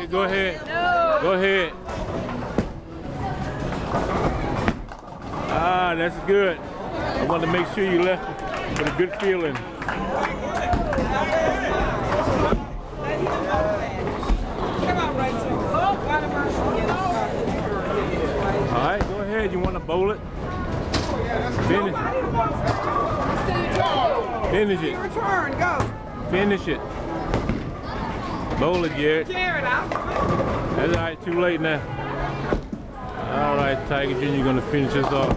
ahead, go ahead. Go ahead. Ah, that's good. I want to make sure you left with a good feeling. All right, go ahead. You want to bowl it? Finish. Finish it. Finish it. Bowl it, Jared. Out. That's all right. Too late now. All right, Tiger Jr. gonna finish us off.